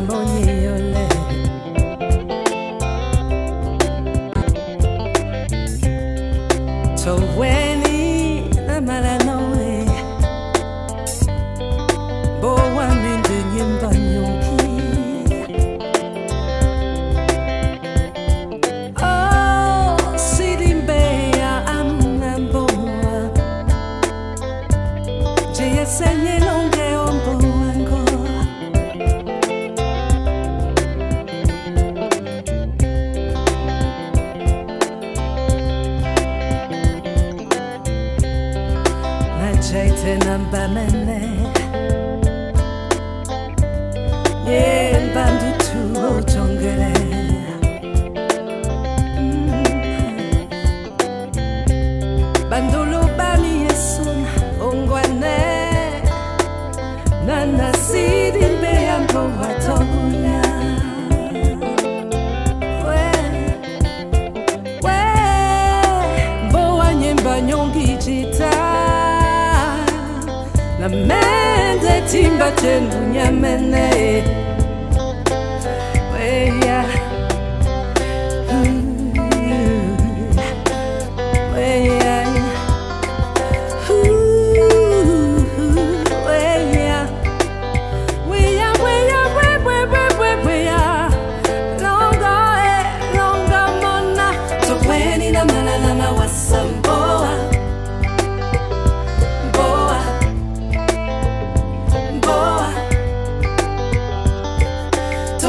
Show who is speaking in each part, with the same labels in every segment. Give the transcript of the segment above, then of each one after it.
Speaker 1: 什么？ 그남밤에 내 timba tendu nyamene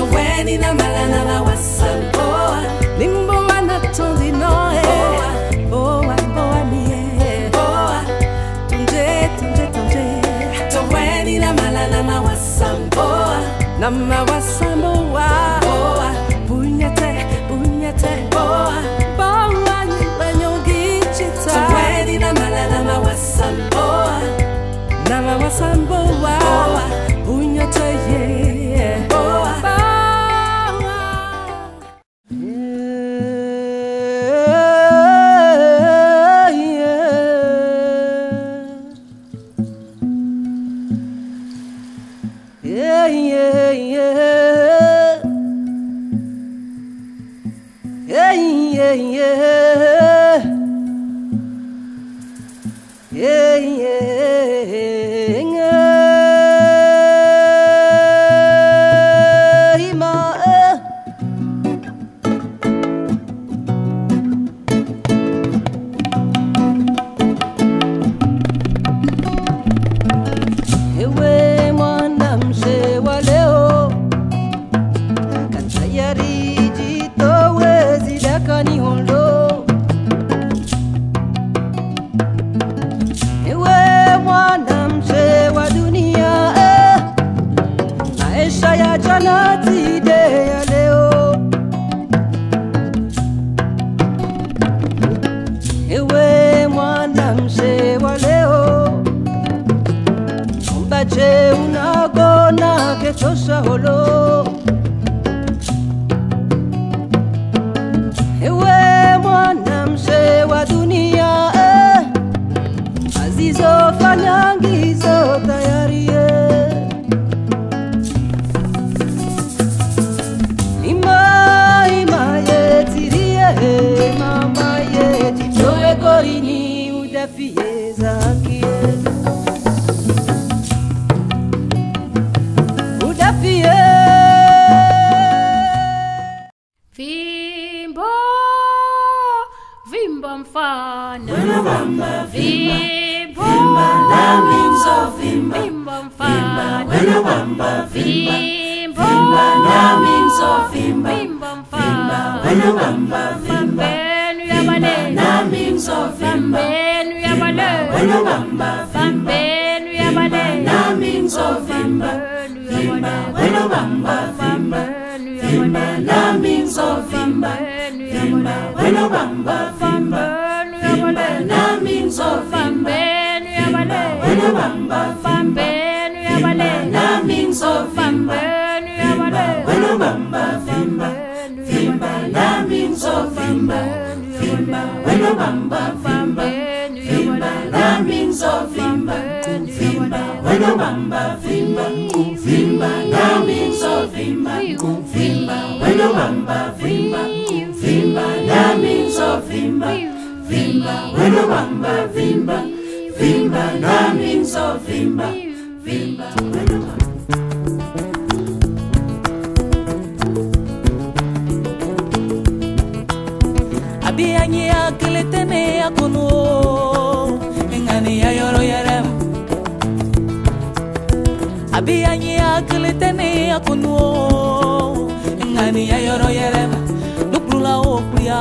Speaker 1: weni na malana na wasamboa nimboa na tondi noe. Boa boa mie boa tunje tunje tunje. Toweni na malana na wasamboa na mawasamboa boa bunyete bunyete boa boa nyibanyogi chita. Toweni na malana na wasamboa na mawasamboa bunyete yeah
Speaker 2: yeah, yeah. Yeah, ẹjọ́ náà ti dé èèyàn lé o. ewé wọn là ń ṣe wọlé o. ń bàjẹ́ náà gbóná kí tó ṣe olóò. dunia eh, azizofanya tayari.
Speaker 3: Vimba wena wamba vimba Vimba na ngizovimba Vimba vimba, wena wamba vimba Vimba na ngizovimba Vimba vimba, wena wamba vimba Vimba na ngizovimba Vimba vimba, wena wamba vimba Vimba na ngizovimba Vimba wena wamba vimba Vimba nami ngizovimba Vimba wena wamba vimba ngizovimba wena bamba vimba vimba nami ngizovimba vimba wena bamba vimba vimba nami ngizovimba vimba wena bamba vimba
Speaker 4: vimba nami
Speaker 3: ngizovimba vimba wena
Speaker 4: bamba
Speaker 3: vimba
Speaker 4: vimba nami ngizovimba vimba wena bamba vimba vimba nami ngizovimba vimba wena bamba yakunu ingani ya yoro yerem nukrula okuya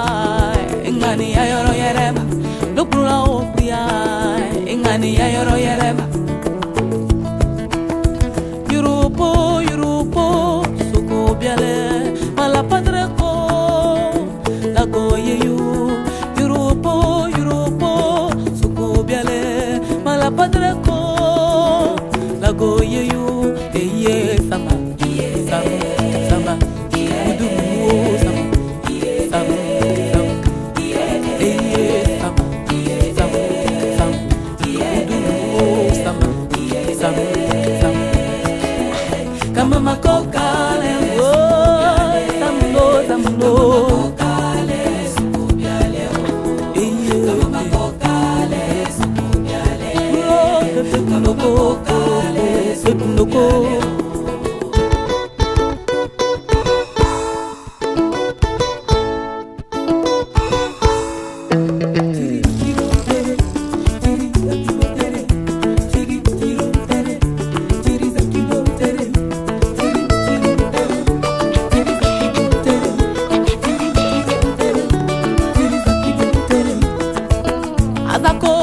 Speaker 4: ingani ya yoro yerem nukrula okuya ingani ya yoro yerem yurupo yurupo suko biale malapadre ko lago yeyu yurupo yurupo suko biale malapadre ko lago yeyu eye casa com